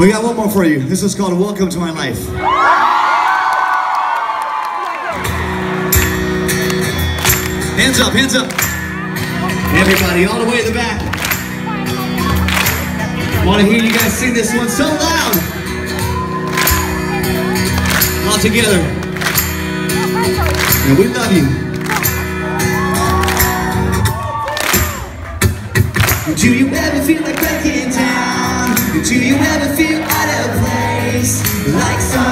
We got one more for you. This is called Welcome to My Life. Hands up, hands up. Everybody all the way in the back. Want to hear you guys sing this one so loud. All together. And we love you. Do you ever feel like back in town? Do you ever like some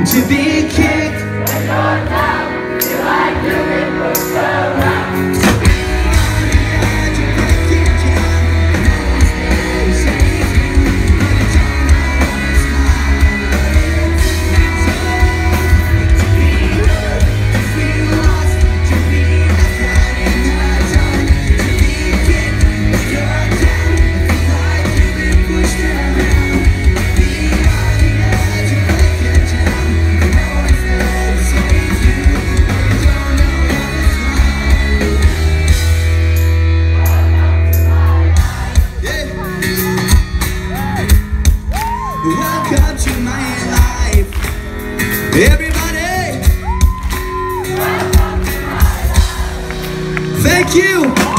to be kicked. Everybody! Thank you!